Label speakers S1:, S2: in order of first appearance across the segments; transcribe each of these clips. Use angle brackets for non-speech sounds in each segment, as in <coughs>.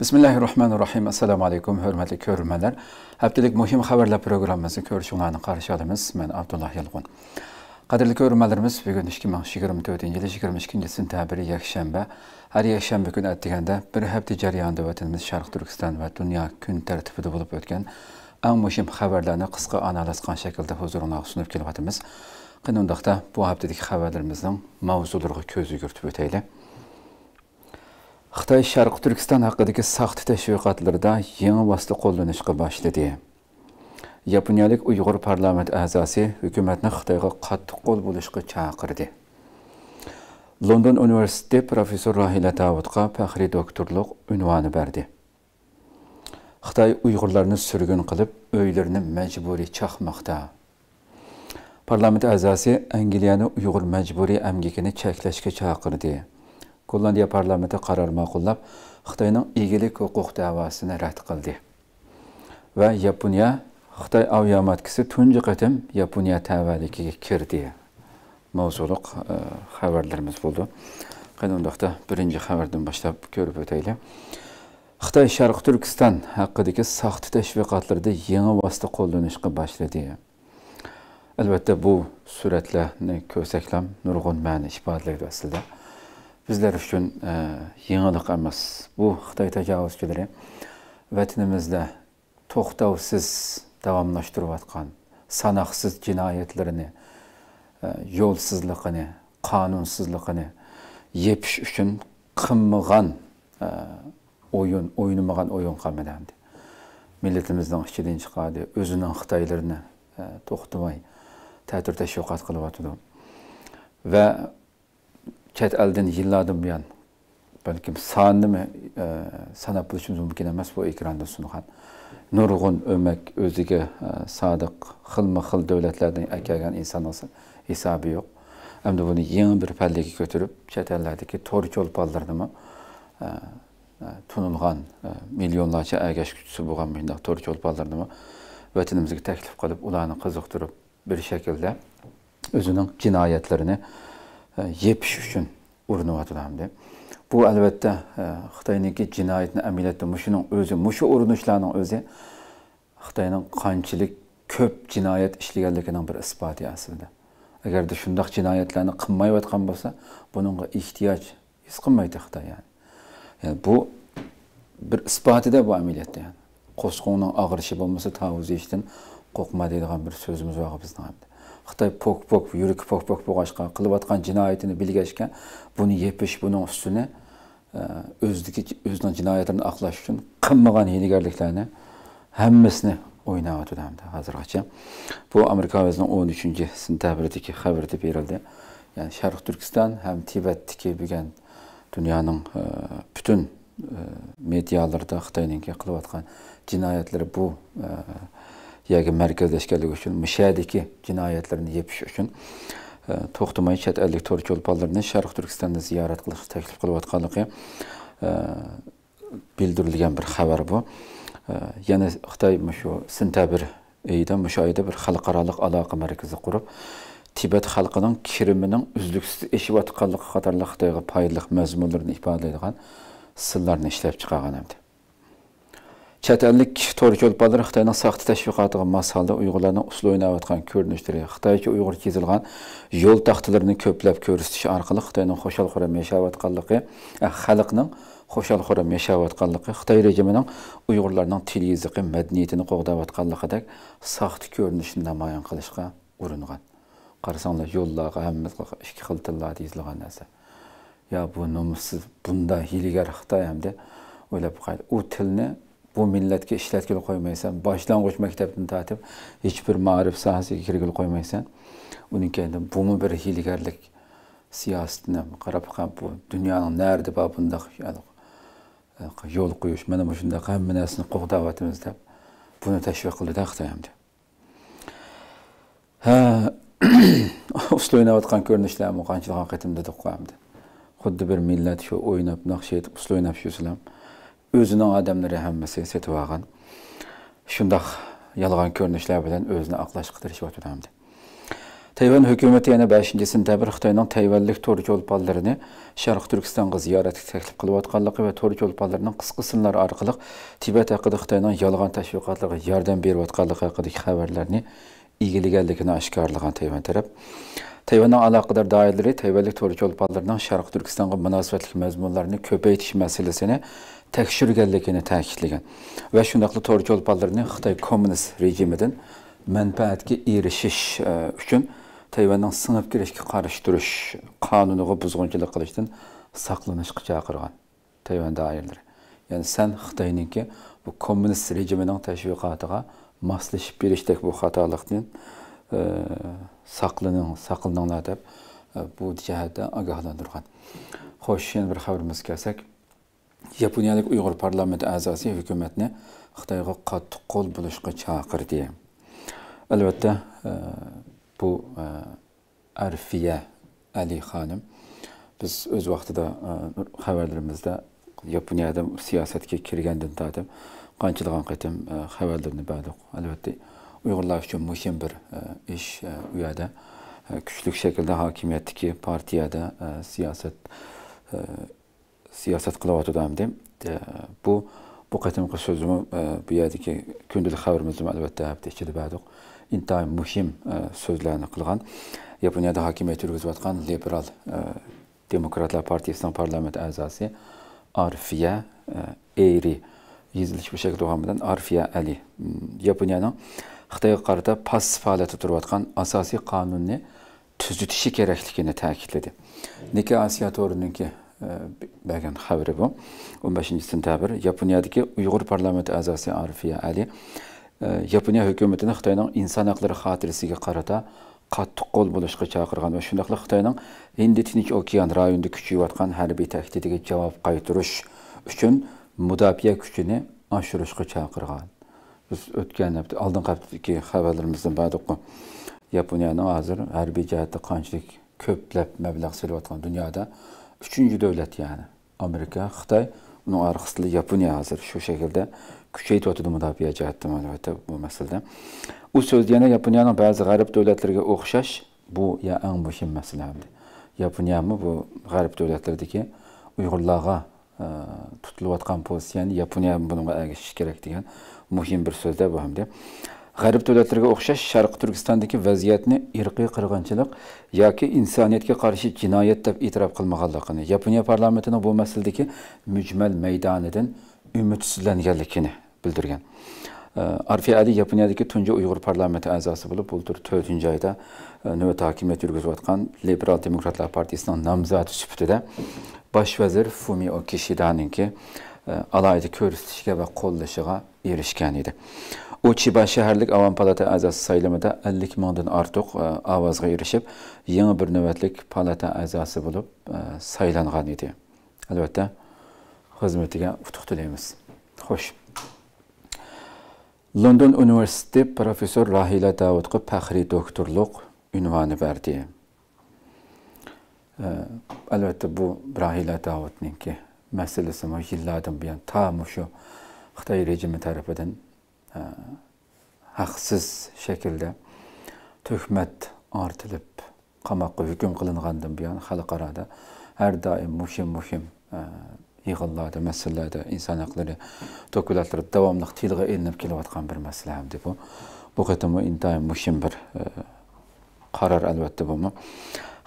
S1: Bismillahirrahmanirrahim. Assalamu alaykum, hörmətli görürmənlər. Həftəlik mühim xəbərlər proqramımızı görüşünüzə qarşıladınız. Mən Abdullah Yılğun. Qadirli görürmənlərimiz, bu gün 2024-cü il 22-ci sentyabr təbiri yekşənbə. Hər yekşənbə günü ətdigəndə bir həftə cəryanında vətənimiz Şərq Türkistan və dünya gün tərtibində olub ötən ən mühim xəbərlərini qısqa analizkan şəkildə huzurunuza sunub gəlib atımız. Qınındaqda bu həftəlik xəbərlərimizin mövzularına göz yürütüb ötəylik. Xitoy Sharq Turkiston haqidagi saxt tashviqotlarda yangi vosita qo'llanishga boshladi. Yaponiyalik Uyg'ur parlament a'zosi hukumatni Xitoyga qattiq qo'l bo'lishga chaqirdi. London universiteti professor Rahila Davudga faxriy doktorlik unvoni berdi. Xitoy Uyg'urlarni surgun qilib, uylarini majburiy chaqmoqda. Parlament a'zosi Angliyani Uyg'ur majburiy amgikini cheklashga chaqirdi. Gollandiya parlamenti qaror ma'qullab, Xitoyning egilik huquq da'vosini rad qildi. Va Yaponiya Xitoy aviamatkisi tunji qatim Yaponiya tavalligiga kirdi. Mavzuliq xabarlarimiz bo'ldi. Qandoqda birinchi xabardan boshlab ko'rib o'taylik. Xitoy Sharq Turkiston haqidagi saxt tashviqotlarda yangi vosita qo'llanishga boshladi. Albatta bu suratlarni ko'rsak ham nurg'un ma'ni ifodalaydi aslida. Bizlar uchun e, yangilik emas bu xitoy tajovuzchilari vatanimizda to'xtovsiz davomlashtirayotgan sanoqsiz jinoyatlarini e, yo'lsizligini qonunsizligini yepish uchun qilmagan e, o'yin o'ynamagan o'yin qilmadi millatimizning ichidan chiqadi o'zining xitoylarini e, to'xtamay ta'tir tashviqot qilyotidi va chet eldan yillardan buyon balkim sonini e, sanab bilishimiz mumkin emas bu ekranda sungan nurg'un o'mak o'ziga e, sodiq xilma xil davlatlardan kelgan inson hisobi yo'q. Hamda buni yangi bir pallaga ko'tarib chet ellardagi to'r cho'lponlarnimi e, e, tunilgan e, millionlarcha agash kuchisi bo'lgan bundoq to'r cho'lponlarnimi vatanimizga taklif qilib ularni qiziqtirib bir shaklda o'zining jinoyatlarini E, yepish uchun urinyapti bu albatta e, xitoyniki jinoyatni amaliyotda mushuning o'zi mushu urinishlarning o'zi xitoyning qanchalik ko'p jinoyat ishlaganligining bir isboti aslida. Agarda shundoq jinoyatlarni qilmayotgan bo'lsa bunga ehtiyoj his qilmaydi xitoy yani. yani bu bir isbotida bu amaliyotda yani. Qo'sqonning og'rishi bo'lmasa tavuz yeyishdan qo'rqma deydigan bir so'zimiz bor bizni xitoy pok pok yuragi pok pok bo'lg'achqa qilayotgan jinoyatini bilgachga buni yepish buni ustini e, o'zidagi o'zining jinoyatini oqlash uchun qilmagan hiylagarliklarni hammasini o'ynayotdi hozirgacha bu amerika o'zining o'n uchinchi sentabrdagi xabarda berildi. Ya'ni sharq turkiston ham tibatdagi bo'lgan dunyoning e, butun e, medialarda xitoyninki qilayotgan jinoyatlari bu yoki markazlashganligi uchun mushadiki jinoyatlarni yepish uchun e, to'xtamay chet ellik to'rt cho'lponlarni sharq turkistonni ziyorat qilishni taklif qilayotganligi e, bildirilgan bir xabar bu. E, yana xitoy shu sentabr oyida mushu oyda bir xalqaroliq aloqa markazi qurib tibat xalqining kirimining uzluksiz eshiyotganligi qatorli xitoyga foydali mazmunlarni ifodalaydigan sillarni ishlab chiqargan edi. Chet ellik to'g'ri cho'lponlar xitoyning saxta tashviqotiga mos holda uyg'urlarning usul o'ynayotgan ko'rinishlari xitoycha uyg'ur chizilgan yo'l taxtalarini ko'plab ko'rsatish orqali xitoyning xo'shal xuram yashayotganligi xalqning xo'shal xuram yashayotganligi xitoy rejimining uyg'urlarning til yiziqi madaniyatini qo'g'dayotganligidek saxta ko'rinishni namoyon qilishga uringan. Qarasanglar yo'llarga hamma ikki xil tillarda yozilgan narsa. Yo bu nomussiz bunday hiylagar xitoy hamda o'ylab qo'yadi u tilni bu millatga ishlatgil qo'ymaysan boshlang'ich maktabdan tortib hech bir ma'rif sohasiga kirgil qo'ymaysan. Uning keyin bumi bir hiylagarlik siyosatini qarab bu dunyoning narida bor bundoq yo'l qo'yish mana bu shunday hamma narsani qo'g'dayapmiz deb buni tashviq qildida xitoy hamda ha <coughs> ustida o'ynayotgan ko'rinishlarmi qanchalik qatimda deb qo'yamdi xuddi bir millat shu o'ynab naqsh etib usta o'ynab yursalar özünə adəmlərə həmməsi setvağın şundaq yalğan görünüşlər bilən özünə aqlaşqıdır işi ötürəmdir. Tayvan hökuməti yəni 5-ci sentyabr Xitayının Tayvanlik Tork yolpallarını Şərq Türkistanğa ziyarətə təklif qılıb atqanlığı və Tork yolpallarının qısqa sınlar arqılıq Tibet haqqında Xitayının yalğan təşviqatlığı yardım berib atqanlığı haqqındakı xəbərlərini ilgilənganligini aşkarlayan Tayvan tərəf Tayvanla əlaqədar dairələri Tayvanlı Türk olpalarının Şərq Türkistanğa münasibətli məzmunlarını köpəytiş məsələsini təkşürgənligini təkidləyən və şundaqlı Türk olpalarını Xitay kommunist rejimindən mənfəətə erişiş e, üçün Tayvanın sınıb girişki qarışdırış qanununa buzğunçuluq qilishdən saqlanışqa çağırğan Tayvan dairələri. Yəni sən Xitayınki bu kommunist rejiminin təşviqatığa maslashib berishdek bu xatolikni saqlaning, saqlaninglar deb bu jihatda ogohlantirgan. Xo'sh, yana bir xabarimiz kelsak, Yaponiyalik Uyg'ur parlamenti a'zosi hukumatni Xitoyga qattiq qo'l bo'lishga chaqirdi. Albatta, bu arfiya Ali Hanım biz öz vaqtida e, xabarlarimizda Yaponiyada siyosatga kirgandan tortib qanchalig'an qatim e, xabarlarni berdik. Albatta Uyğurlar üçün mühüm bir e, iş e, üyədə e, küçlük şəkildə hakimiyyətdəki partiyada siyasət siyasət qılavatudamdı. Bu bu qətəmki sözümü bu yerdəki gündəlik xəbərimizdə əlbəttə həftə ikili bədiq intihai mühim sözlərini qılğan Yaponiyada hakimiyyət yürgüzüb atqan liberal Demokratlar Partiyasının parlament əzası Arfiyə Eyri yazılış bir şəkildə oxumadan Arfiyə Əli Yaponiyanın xitoyga qarata passiv holatda turayotgan asosiy qonunni tuzitishi kerakligini ta'kidladi nika osiyo to'rininki bergan xabari bu. 15 sentabr yaponiyadagi uyg'ur parlamenti a'zosi arfiya ali yaponiya hukumatini xitoyning inson haqlari xotirasiga qarata qattiq qo'l bo'lishga chaqirgan va shundaqla xitoyning hindi tinch okean rayonida kuchayayotgan harbiy tahdidiga javob qaytarish uchun mudofaa kuchini oshirishga chaqirgan biz o'tgan hafta oldingi haftadagi xabarlarimizdan bildik yaponiyani hozir harbiy jihatda qanchalik ko'plab mablag' solayotgan dunyoda uchinchi davlat ya'ni amerika xitoy uni orqasida yaponiya hozir shu shaklda kuchaytiryotdi mudofaa jihatdan albatta bu masalada. U so'z yana yaponiyaning ba'zi g'arb davlatlariga o'xshash bu eng muhim masala yaponiyami bu g'arb davlatlaridagi uyg'urlarga e, tutilayotgan pozitsiyani yaponiya bunga ergashishi kerak degan muhim bir so'zda bu hamda. G'arb davlatlariga o'xshash sharqi turkistondagi vaziyatni irqiy qirg'inchilik yoki insoniyatga qarshi jinoyat deb e'tirof qilmaganligini yaponiya parlamentining bu masaladagi mujmal maydonidan umidsizlanganligini bildirgan. Arfiya ali yaponiyadagi tunji uyg'ur parlamenti a'zosi bo'lib bultur to'rtinchi oyda e, navbat hokimiyat yurgizayotgan liberal demokratlar partiyasining nomzodi sifatida bosh vazir fumio kishidaninki E, alayda ko'rsatishiga va qo'llashiga erishgan edi. U chiba shaharlik avom palata a'zosi saylamida ellik mingdan ortiq e, ovozga erishib yangi bir navbatlik palata a'zosi bo'lib e, saylangan edi. Albatta xizmatiga utuq tilaymiz. Xo'sh. London universiteti professor rahila davudga faxriy doktorlik unvoni berdi. Albatta bu rahila davudninki məsələsi var illərdən bu yəni tam şu Xitay rejimi tərəfindən ə, haqsız şəkildə töhmət artılıb qamaqqa hökm qılınğandan bu yəni xalqarada hər daim mühim mühim ə, yığınlarda, məsələlərdə insan hüquqları dokumentləri davamlı tilğə elinib kelayotqan bir məsələdir bu. Bu qatımı intayın mühim bir ə, qarar əlbəttə bu.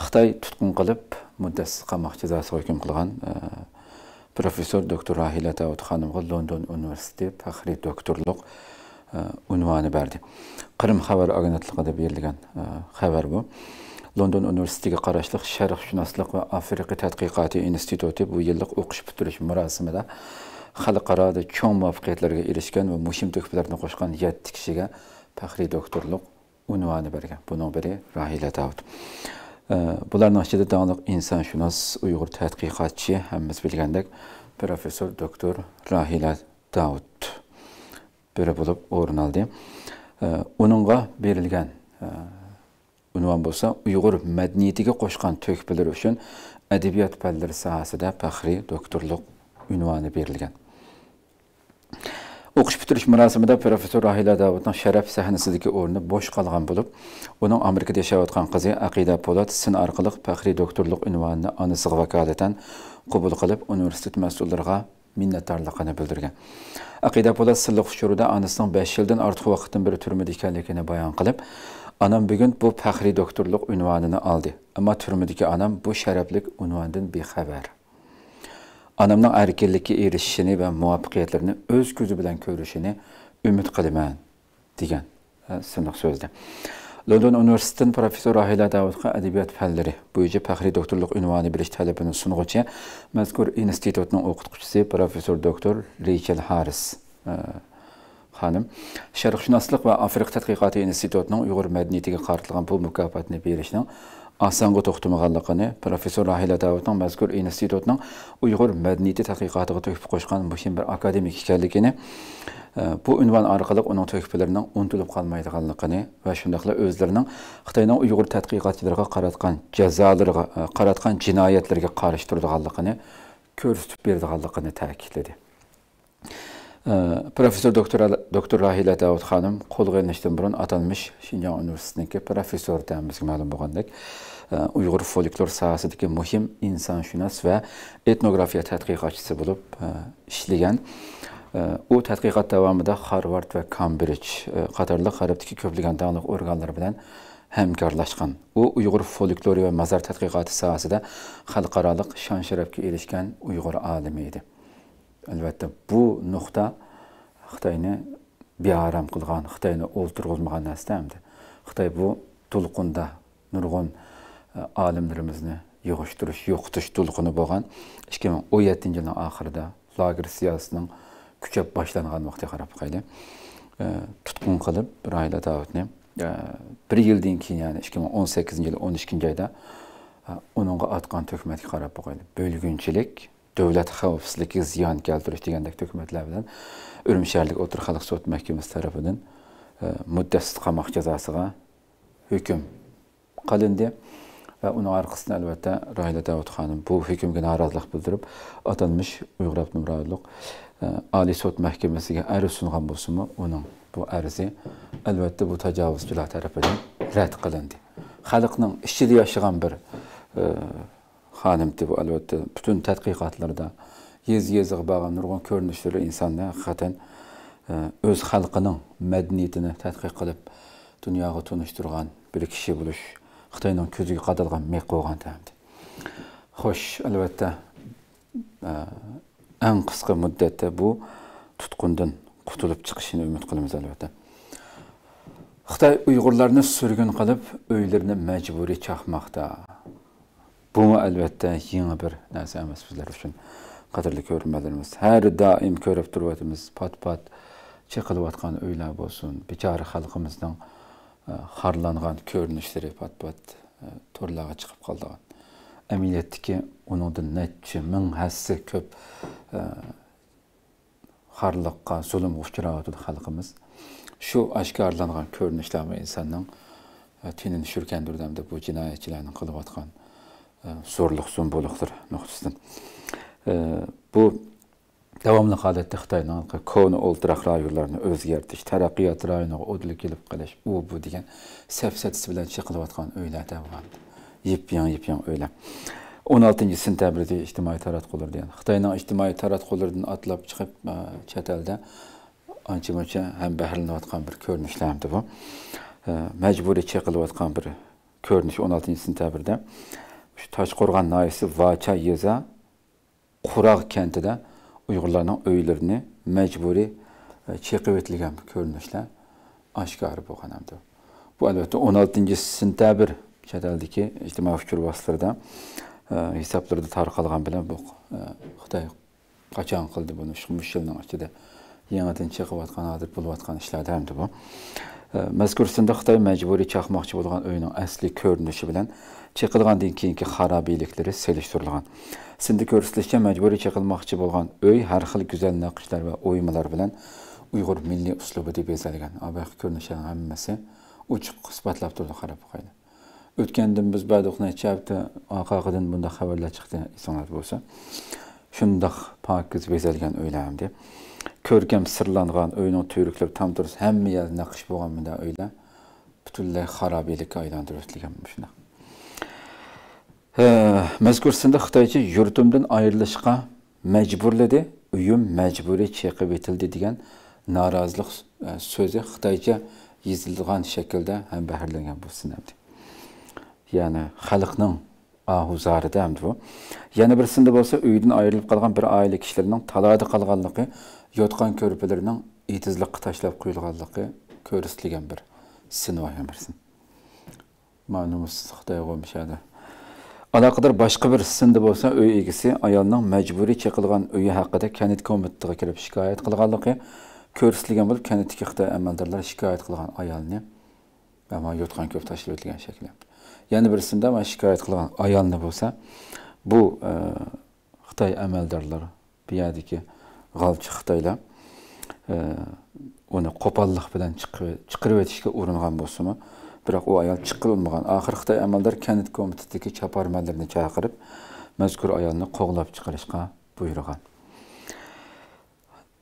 S1: Xitay tutqun qılıb müddətsiz qamaq cəzası hökm qılğan ə, professor doktor rahila davud xonimga london universiteti faxriy doktorlik e, unvoni berdi. Qirim xabar agentligida berilgan e, xabar bu. London Universitetiga qarashli Sharqshunoslik va Afrika tadqiqoti instituti bu yillik o'qish bitirish marosimida xalqaroda cho'ng muvaffaqiyatlarga erishgan va mushim tuhfalarni qo'shgan 7 kishiga faxriy doktorlik unvoni bergan. Buning biri Rahila tavud Bunların nəticədə danlıq insanşünas, Uyğur tədqiqatçı, həmimiz bilgəndək, professor doktor Rahilə Davud belə olub orun aldı. Onunğa verilən e, unvan bolsa Uyğur mədəniyyətinə qoşqan töhfələr üçün ədəbiyyat fənləri sahəsində fəxri doktorluq ünvanı verilgan o'qish bitirish marosimida professor rahila davudning sharaf sahnasidagi o'rni bo'sh qolgan bo'lib uning amerikada yashayotgan qizi aqida po'lat sin orqali faxriy doktorlik unvonini onasiga vakolatan qabul qilib universitet mas'ullariga minnatdorligini bildirgan. Aqida po'lat silliq uchurida onasining besh yildan ortiq vaqtdan beri turmada ekanligini bayon qilib onam bugun bu faxriy doktorlik unvonini oldi ammo turmadagi onam bu sharafli unvondan bexabar. anamın erkinlikə erişişini və müvəffəqiyyətlərini öz gözü ilə görüşünü ümid qılıman degan e, sınıq sözdür. London Universitetinin professor Rahila Davudqa ədəbiyyat fənləri boyunca fəxri doktorluq ünvanı biliş tələbini sunğucu məzkur institutun oxutucusu professor doktor Rachel Harris e, xanım Şərqşünaslıq və Afrika Tədqiqatı İnstitutunun Uyğur mədəniyyətinə qarıtılğan bu mükafatını verişinin Asanqot oxutumağanlığını professor Rahil Ədavətdən məzkur institutun Uyğur mədəniyyəti tədqiqatına töhfə qoşqan mühim bir akademik ikənligini bu ünvan arqalıq onun töhfələrinin unutulub qalmaydığanlığını və şundaqla özlərinin Xitayının Uyğur tədqiqatçılarına qaratqan cəzalarına, qaratqan cinayətlərə qarşı durduğanlığını göstərib verdiyinliyini təkidlədi. Professor doktor doktor rahila davud xonim qo'lga ilinishdan burun atanmish shinjon universitetiniki professor bizga ma'lum bo'lgandek uyg'ur folklor sohasidagi muhim insonshunos va etnografiya tadqiqotchisi bo'lib ishlagan u tadqiqot davomida harvard va kambridj qatorliq g'arbdagi ko'plagan davlat organlari bilan hamkorlashgan u uyg'ur folklori va mazar tadqiqoti sohasida xalqaroliq shon sharafga erishgan uyg'ur olimi edi Әлбәттә, бу нұқта қытайны биарам кылган, Хытайны ул әсті әмді. Қытай, Хытай бу нұрғын нургын э, алимларыбызны йогыштырыш, йоктыш тулкыны булган 2017 елның ахырында лагер сиясының күчәп башланган вакытка карап кайда э, туткын кылып бир айла bir yildan keyin ya'ni 2018 yil 12 айда оныңға атқан tuhmatga qarab bo'lgunchilik dövlət xəvfsizliyi ziyan gəldiririk deyəndə hökumətlərdən Ürümşərlik Otur Xalq Sud Məhkəməsi tərəfindən e, müddətsiz qamaq cəzasına hökm qılındı və onun arxasında əlbəttə Rahilə Davud xanım bu hökmə narazılıq bildirib atanmış Uyğur Abdum rayonluq e, Ali Sud Məhkəməsinə ərz sunğan bolsunmu, onun bu ərzi əlbəttə bu təcavüzçülər tərəfindən rədd qılındı. Xalqın içində yaşayan bir ə, xonim deb albatta butun tadqiqotlarda yez yeziga bo'lgan nurg'un ko'rinishlari insonni haqiqatdan o'z xalqining madaniyatini tadqiq qilib dunyoga tunishtirgan bir kishi bo'lish xitoyning ko'ziga qadalgan mek qo'ygan xo'sh albatta eng qisqa muddatda bu tutqundan qutulib chiqishini umid qilamiz albatta xitoy uyg'urlarni surgun qilib uylarini majburiy chaqmoqda Bu elbette yeni bir nese emas bizler için. Kadirli körmelerimiz. Her daim körüp durvatımız pat pat çekilip atkan öyle olsun. Biçarı halkımızdan harlanğan e, körünüşleri pat pat e, torlağa çıkıp kaldıgan. Emniyetteki onun da netçi min hassi köp e, harlıqqa, zulüm uçurağıdır halkımız. Şu aşkarlanan körünüşlerimi insanın tinin şürkendürdüğümde bu cinayetçilerin kılıp soruluq sunbuluqdur nöqtəsindən. Bu davamlı halətdə Xitayın Kona Oldraq rayonlarını özgərtiş, tərəqqiyat rayonu odlu gəlib qələş, u bu deyən səfsətisi bilən çıxılıb atqan öylədə vardı. Yipyan yipyan öylə. 16-cı sentyabrda ictimai taratqulur deyən. Xitayın ictimai taratqulurdan atlab çıxıb çətəldə anca-mınca həm bəhərlənib atqan bir görünüşləmdi bu. Məcburi çəkilib atqan bir görünüş 16-cı sentyabrda shu toshqo'rg'on noyasi vacha yeza quroq kentida uyg'urlarning uylarini majburiy cheqib o'tilgan ko'rinishlar oshkor bo'lgan bu albatta o'n oltinchi sentyabr chet eldagi ijtimoiy uchur vositalarida hisoblarda tarqalgan bilan bu xitoy qachon qildi buni shu yilning ichida yangidan chiqayotgan hozir bo'layotgan ishlarda hamda bu. Mazkur sinda xitoy majburiy chaqmoqchi bo'lgan uyning asli ko'rinishi bilan chiqilgandan keyingi xarobiyliklari selishtirilgan sinda ko'rsatilishicha majburiy chiqilmoqchi bo'lgan uy har xil go'zal naqshlar va o'ymalar bilan uyg'ur milliy uslubi deb bezalgan abahi ko'rinishlarning hammasi ochiq isbotlab turdi qarab qo'ydi o'tgandan biz baduq necha hafta bunda xabarlar chiqdi esinglar bo'lsa shundoq pokiz bezalgan uylar deb ko'rkam sirlangan uyning tuyruklari tam turib hamma yer naqsh bo'lgan bunday uylar butunlay xarobiylikka aylantirib o'tilgan shunaqa mazkur sinda xitoycha yurtimdan ayrilishga majburladi uyim majburiy chekib etildi degan norozilik e, so'zi xitoycha yozilgan shaklda ham bahrlangan bu sinabdi ya'ni xalqning ahuzarida hamdi bu. Yana birisida bo'lsa uydan ayrilib qolgan bir oila kishilarining talada qolganligi yotgan ko'rpalarning etizlikqa tashlab qo'yilganligi ko'rsatilgan bir sinvoyan birsin ma'lumsiz xitoy bo'lmishadi Alaqadar boshqa bir sinda bo'lsa uy egasi ayolning majburiy chaqilgan uyi haqida kanit komitetiga kirib shikoyat qilganligi ko'rsatilgan bo'lib kanitga xitoy amaldorlar shikoyat qilgan ayolni yotgan ko'p tashlab o'tilgan shakli. Yana sinda mana shikoyat qilgan ayolni bo'lsa bu e, xitoy amaldorlari bu yerdagi g'alchi xitoylar e, uni qo'pollik bilan chiqarib o'tishga uringan bo'lsimi biroq u ayol chiqarilmagan oxiri xitoy amaldor kanit komitetidagi chaparmanlarni chaqirib mazkur ayolni qo'g'lab chiqarishga buyurgan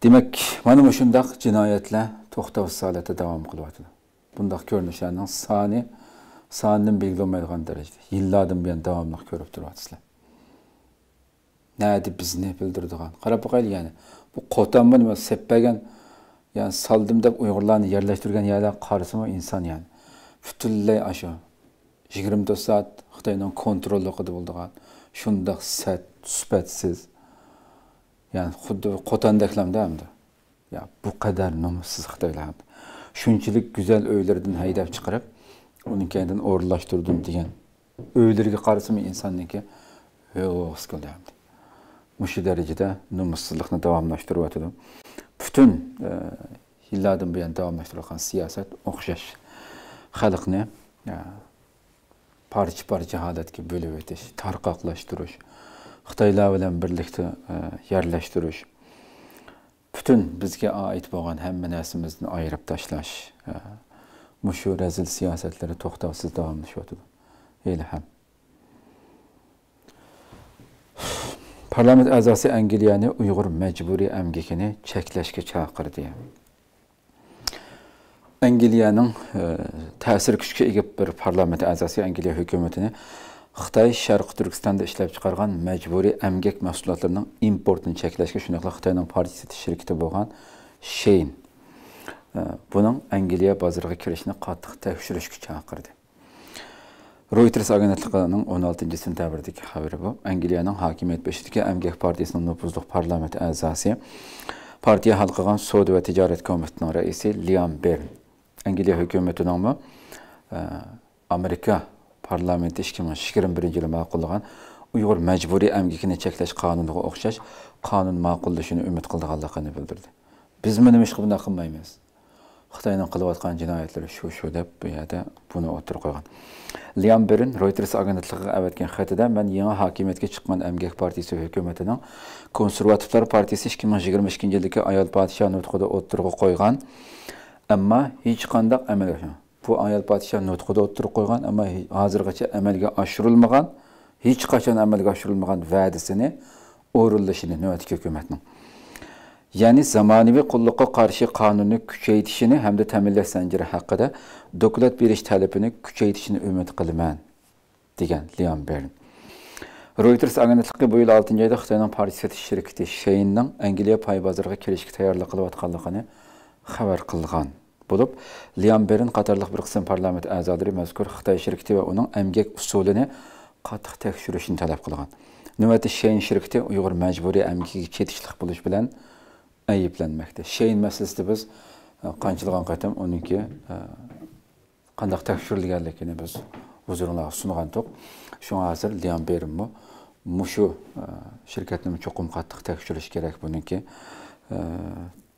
S1: demak mana shundoq jinoyatlar to'xtovsiz holatda davom qilyotidi bundoq ko'rinishlarning soni sonidan belgilanmaydigan darajada yillardan buyon davomli ko'rib turyapsizlar nadi bizni bildirdigan qarab boqaylik ya'ni bu qo'tanmi nima seppagan ya'ni soldim deb uyg'urlarni yerlashtirgan yerlar qarasimi inson ya'ni butunlay ashu yigirma to'rt soat xitoyni kontrolligida bo'ldigan. Shundoq sat sifatsiz ya'ni xuddi qo'tandaklamda hamda ya bu qadar nomussiz xitoylar. Shunchalik go'zal uylardan haydab chiqarib uni kendidan o'rinlashtirdim degan. O'ylariga qarasimi insonniki yo'q mushu darajada nomussizlikni davomlashtiryotidi butun e, yillardan buyon davomlashtirayotgan siyosat o'xshash. Xalqni parcha parcha holatga bo'lib o'tish tarqoqlashtirish xitoylar bilan birlikda e, yerlashtirish butun bizga oid bo'lgan hamma narsamizni ayirib tashlash e, mushu razil siyosatlari to'xtovsiz davomlashyotidi hali ham. Parlament a'zosi angliyani uyg'ur majburiy emgekini cheklashga chaqirdi. Əngiliyanın e, təsir gücə ega bir parlament əzası Əngiliya hökumətini Xitay Şərq Türkistanda işləb çıxarğan məcburi əmgək məhsullarının importunu çəkləşə şunaqla Xitayın partiya setiş şirkəti bolğan Shein bunun Əngiliya bazarına kirişini qatıq təkşürüşkə çağırdı. Reuters agentliğinin 16-cı sentyabr'daki haberi bu. Əngiliyanın hakimiyyət beşidiki Əmgək Partiyasının nüfuzluq parlament əzası, partiya halqıqan Sod və Ticarət Komitinin rəisi Liam Bern Angliya hukumatining e, Amerika parlamenti 2021 yili ma'qullagan Uyg'ur majburiy amgikini cheklash qonuniga o'xshash qonun ma'qullashini umid qilganligini bildirdi. Biz nima ish bunaqa qilmaymiz. xitoyning qilayotgan jinoyatlari shu shu deb bu yerda buni o'tirib qo'ygan liam berin reuters agentligiga avatgan xatida man yangi hokimiyatga chiqqan amgak partiyasi hukumatining konservativlar partiyasi ikki ming yigirma ikkinchi yildagi ayol podsho nutqida o'tirg'a qo'ygan Әмма hiç қандақ әмел Bu аят падиша нұтқыда отырып қойған, әмма hazırgacha әмелге ашырылмаған, hiç қашан әмелге ашырылмаған вәдісіне o'rinlashini navbatdagi hukumatning. Ya'ni zamonaviy qulluqqa qarshi qonunni kuchaytirishini hamda ta'minlash zanjiri haqida doklad berish talabini kuchaytirishini umid qilaman degan leon bern reuters agentligi bu yil oltinchi oyda xitoyning parij sotish shirkiti sheinning angliya poy bozoriga kirishga tayyorlik qilayotganligini xabar qilgan bulup, Liam Berin Katarlık bir kısım parlament azaları mezkur Xitay şirketi ve onun emgek usulünü qattiq tekşürüşünü talep kılgan. Növete Şeyin şirketi Uygur mecburi emgeki çetişlik buluş bilen ayıplanmakta. Şeyin meselesi biz qanchilgan qatim onunki qandaq tekşürülgenlikini biz huzuruna sunğantık. Şuna hazır Liam Berin mu? Muşu şirketini çokum qattiq tekşürüş gerek bununki.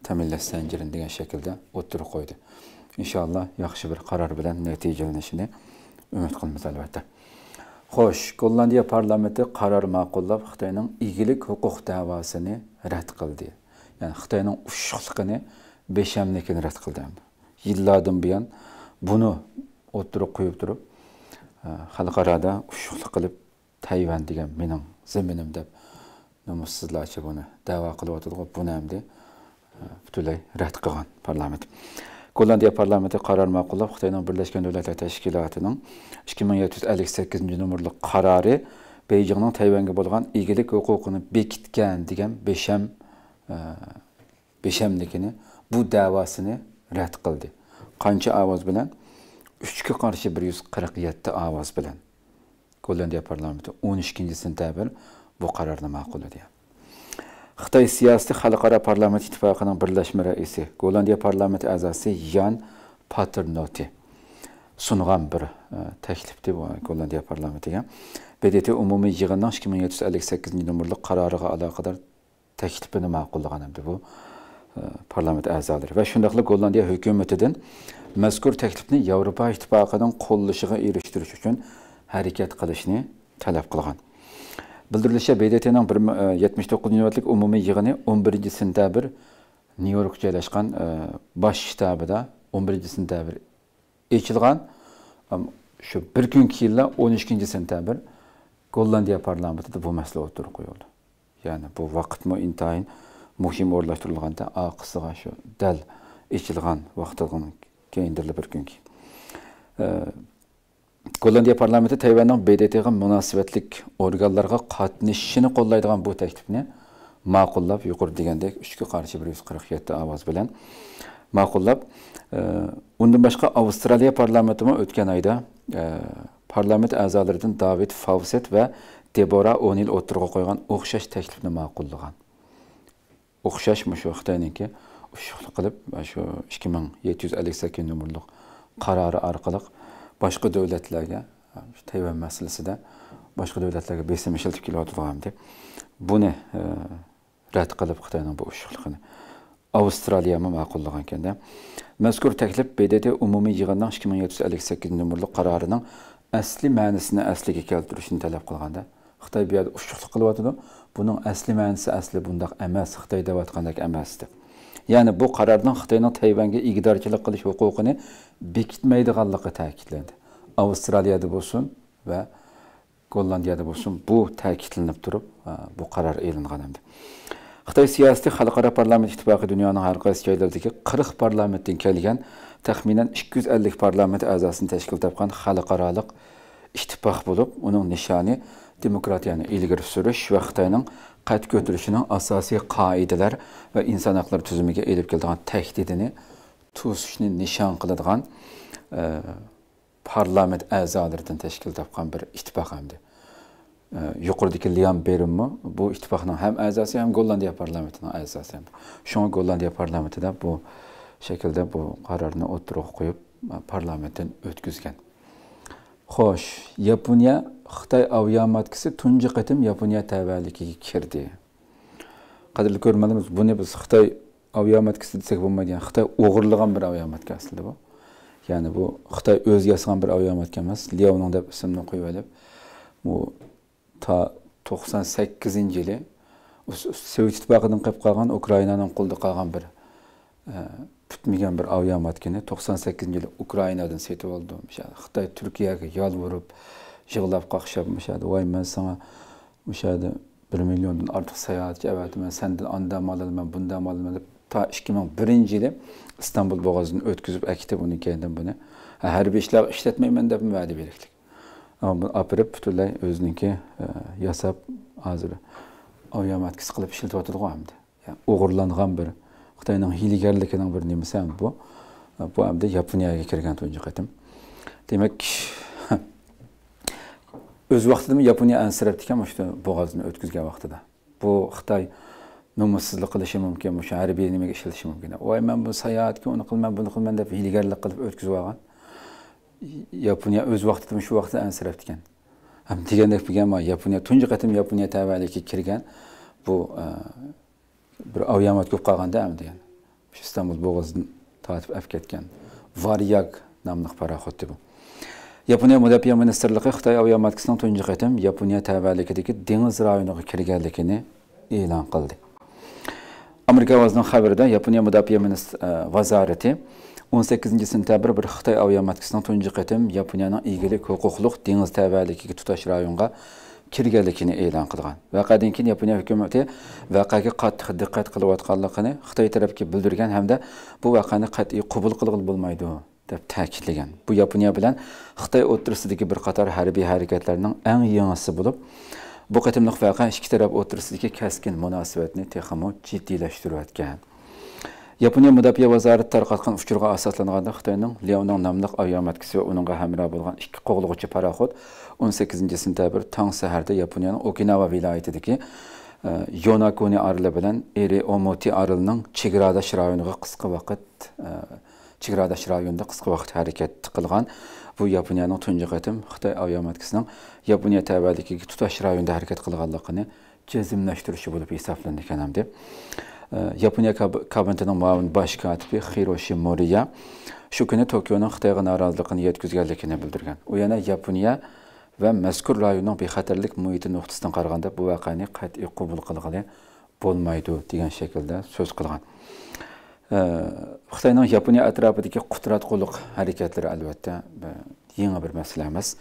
S1: Ta'minlash zanjirini degan shaklda o'ttirib qo'ydi. Inshaalloh yaxshi bir qaror bilan natijalanishini umid qilamiz albatta. Xo'sh gollandiya parlamenti qaror ma'qullab xitoyning igilik huquq davosini rad qildi. Yani xitoyning ushuqligini beshamlikini rad qildi. Yillardan buyon buni o'ttirib qo'yib turib e, xalqaroda ushuqlik qilib tayvan degan mening zaminim deb nomussizlarcha buni da'vo qilyotdi buni hamda butunlay rad qilgan parlament. Gollandiya parlamenti qaror ma'qullab xitoyning birlashgan davlatlar tashkilotining ikki ming yetti yuz ellik sakkizinchi nomerli qarori beyjingning tayvanga bo'lgan egalik huquqini bekitgan degan besham e, beshamligini bu davosini rad qildi. Qancha ovoz bilan? Uchga qarshi bir yuz qirq yetti ovoz bilan. Gollandiya parlamenti o'n ikkinchi sentabr bu qarorni ma'qulladi. Xitay siyasi xalqara parlament ittifaqının birləşmə rəisi, Gollandiya parlament əzası Yan Paternoti sunğan bir e, təklifdir e, bu Gollandiya parlamentinə. BDT ümumi yığının 2758-ci nömrəli qərarına əlaqədar təklifini məğqullığanımdır bu parlament əzaları və şundaqla Gollandiya hökumətindən məzkur təklifni Avropa İttifaqının qollaşığı erişdirmək üçün hərəkət qilishni tələb qılğan. Bildirilishicha bdtning bir e, yetmish to'qqizinchi navbatlik umumiy yig'ini o'n birinchi sentabr nyu york joylashgan e, bosh shtabida o'n birinchi sentabr echilgan. Shu bir kun keyinla o'n ikkinchi sentabr gollandiya parlamentida bu masala o'tirib qo'yildi. Ya'ni bu vaqtmi intayin muhim o'rinlashtirilganda oqisiga shu dal echilgan vaqtidan keyindirilib bir kun keyin Gollandiya parlamenti Tayvanın BDT-yə münasibətlik orqanlara qatnışını qollaydığı bu təklifini ma'qullab yuqur degandek 3 qarşı 147 ovoz bilan ma'qullab e, undan boshqa Avstraliya parlamentimi o'tgan oyda e, parlament a'zolaridan David Fawcett va Debora O'Nil o'tirg'a qo'ygan o'xshash taklifni ma'qullagan. O'xshash mushu Xitoyniki ushliq qilib shu 2758 nomerli qarori orqali boshqa davlatlarga tayvan masalasida boshqa davlatlarga besim ishlatib kelyotgan deb buni e, rad qilib xitoyni bu ushliqini avstraliya ham ma'qullagan ekanda mazkur taklif bdt umumiy yig'inning ikki ming yetti yuz ellik sakkizinchi nomerli qarorining asli ma'nisini asliga keltirishni talab qilganda xitoy bu yerda ushuqlik qilyotidi buning asli ma'nisi asli bundoq emas xitoy deyotgandek emas deb. Ya'ni bu qarordan xitoyning tayvanga igdorchilik qilish huquqini bekitmaydiganligi ta'kidlandi. Avstraliyada bo'lsin va gollandiyada bo'lsin bu ta'kidlanib turib e, bu qaror e'lon endi xitoy siyosiy xalqaro parlament ittifoqi dunyoning har qaysi joylaridagi qirq parlamentdan kelgan taxminan ikki yuz ellik parlament a'zosini tashkil topgan xalqaroliq ittifoq bo'lib uning nishoni demokratiyani ilgari surish va xitoyning qad ko'tarishining asosiy qoidalar va inson huquqlari tuzumiga elib keladigan tahdidini to'sishni nishon qiladigan e, parlament a'zolaridan tashkil topgan bir ittifoq hamdi e, yuqoridagi liam berimmi bu ittifoqning ham a'zosi ham gollandiya parlamentining a'zosi ham shunga gollandiya parlamentida bu shaklda bu qarorni o'ttirib qo'yib e, parlamentdan o'tkazgan. Xo'sh yaponiya yaponiya tavalligiga kirdi. Qadrli ko'rganlarimiz buni biz xitoy aviamatkasi desak bo'lmaydi yani xitoy o'g'irlagan bir aviamatka aslida bu. Ya'ni bu xitoy o'zi yasagan bir aviamatka emas leoning deb ismini qo'yib olib bu to to'qson sakkizinchi yili sovet ittifoqidan qolib qolgan ukrainaning qo'lida qolgan bir e, bitmagan bir aviamatkani to'qson sakkizinchi yili ukrainadan setib oldim xitoy turkiyaga yolvorib yig'lab qaqshab o'shadi voy man sanga o'shadi bir milliondan ortiq sayohatga avatiman sandan andan mal olaman bundan mal olaman deb to ikki ming birinchi yili istanbul bo'g'ozini o'tkazib akitib uni keyin buni harbiy ishlar ishlatmayman deb va'da berdik olib butunlay o'ziniki e, yasab hozir aviamatkasi qilib ishlatyotidi endi o'g'irlangan bir xitoyning hiylagarligining bir nimasi ham bu. E, bu hamda yaponiyaga kirgan tunji qatim. Demak o'z vaqtida yaponiya ansirabdi ekan mana shu bo'g'ozni o'tkazgan vaqtida. Bu xitoy nomussizlik qilishi mumkin o'sha harbiy nimaga ishlatishi mumkin. Voy man bu sayohatga uni qilman buni qilman deb hiylagarlik qilib o'tkazib olgan. Yaponiya o'z vaqtida shu vaqtda ansirabdi ekan? Degandek bo'lgan yaponiya tunji qatim yaponiya tavalligiga kirgan bu e, bir avyamat ko'p qolganda degan. Shu istanbul bo'g'ozini tortib olib ketgan varyag nomli paraxod bu. Yaponiya mudofaa ministrligi xitoy aviamatkasining tunji qatim yaponiya tavalligidagi dengiz rayoniga kirganligini e'lon qildi. Amerika ovozining xabarida yaponiya mudofaa e, vazirati 18 sentabr bir xitoy aviamatkasining tunji qatim yaponiyaning egilik huquqliq dengiz tavalligiga tutash rayonga kirganligini e'lon qilgan. Voqeadan keyin yaponiya hukumati vaqaga qattiq diqqat qilayotganligini xitoy tarafga bildirgan hamda bu vaqani qat'iy qabul qilib bo'lmaydi. Deb ta'kidlagan. Bu yaponiya bilan xitoy o'rtasidagi bir qator harbiy harakatlarning eng yangisi bo'lib bu qatimliq voqea ikki taraf o'rtasidagi kaskin munosabatni texmo jiddiylashtirayotgan. Yaponiya mudofaa vazorati tarqatgan uchurga asoslanganda xitoyning leonon nomli aviamatkisi va uningga hamroh bo'lgan ikki qo'g'lig'uchi paroxod 18 sentabr tong saharda yaponiyaning okinawa viloyatidagi e, yonakuni oroli bilan eri omoti orolining chegaradosh rayoniga qisqa vaqt e, chegaradosh rayonda qisqa vaqt harakat qilgan. Bu yaponiyaning tunji qatim xitoy aviamatkisining yaponiya tavalligiga tutash rayonda harakat qilganligini jazmlashtirishi bo'lib hisoblangan ham deb. Yaponiya kabinetining muavin bosh kotibi xiroshi moriya shu kuni tokioning xitoyga noroziligini yetkazganligini bildirgan. U yana yaponiya va mazkur rayonning bexatarlik muhiti nuqtasidan qaraganda bu voqeani qat'iy qabul qilg'ili bo'lmaydi degan shaklda so'z qilgan. Xitoyning yaponiya atrofidagi qudrat qudratqulluq harakatlari albatta yangi bir masala emas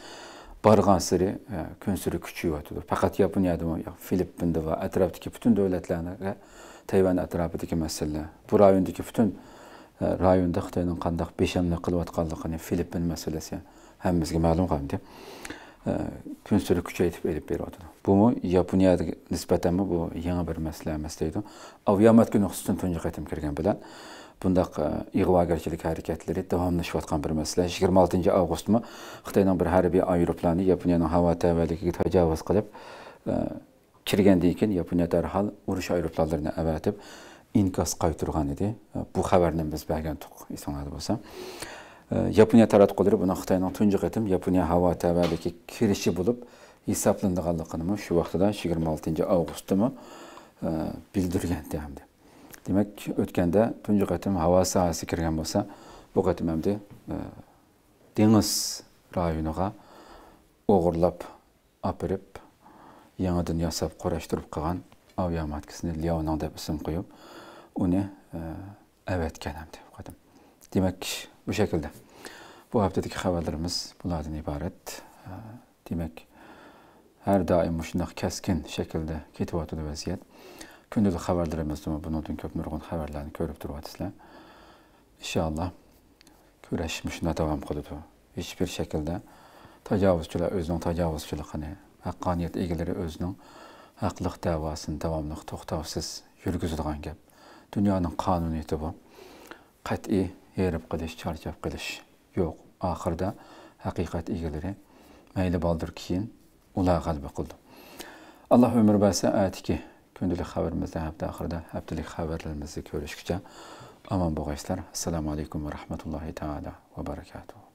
S1: borgan sari kun sari kuchayyotidi faqat yaponiyada filippinda va atrofdagi butun davlatlarga Tayvan atrofidagi masala bu rayondagi butun rayonda xitoyning qandaq beshamlik qilayotganligini filippin masalasi hammamizga ma'lum qildi künstülük küçə edib edib belədir. Bunu Yaponiyaya nisbətən bu yeni bir məsələ məsələdir. Aviyamət günü xüsusən tuncu qatım kirgan bilən bundaq e, iğvagərçilik hərəkətləri davamlaşıb atqan bir məsələ. 26-cı avqustmu Xitayın bir hərbi aeroplanı Yaponiyanın hava təvəllükünə təcavüz qılıb e, kirgəndən kən Yaponiya dərhal uruş aeroplanlarını əvətib inkas qaytırğan idi. E, bu xəbərlə biz bəlkə tuq isənadı bolsa. Yaponiya taratqullari buni xitoyning tunji qatim yaponiya havo tavalligi kirishi bo'lib hisoblanganligini shu vaqtida yigirma oltinchi avgustdami bildirgan hamdi demak o'tganda tunji qatim havo sohasi kirgan bo'lsa bu qatim hamda dengiz rayoniga o'g'irlab opirib yangidan yasab qurashtirib qilgan avia matkasini leonon deb ism qo'yib uni avatgan ham deb qo'ydim demak bu shaklda bu haftadagi xabarlarimiz bulardan iborat demak har doim shundoq kaskin shaklda ketyotidi vaziyat kundalik xabarlarimizda bundan ko'p nurg'un xabarlarni ko'rib turyapsizlar inshaalloh kurash shunda davom qiladi hech bir shaklda tajovuzchilar o'zining tajovuzchiligini haqqoniyat egalari o'zining haqliq davosini davomli to'xtovsiz yurgizadigan gap. Dunyoning qonuniyati bu. Qat'iy erib qilish charchab qilish yo'q. Oxirida haqiqat egalari mayli boldir keyin ular g'alaba qildi. Alloh umr bersa atiki kundalik xabarimizda hafta oxirida haftalik xabarlarimizni ko'rishguncha omon bo'lg'aysizlar. Assalomu alaykum va rahmatullohi taala va barakatuh.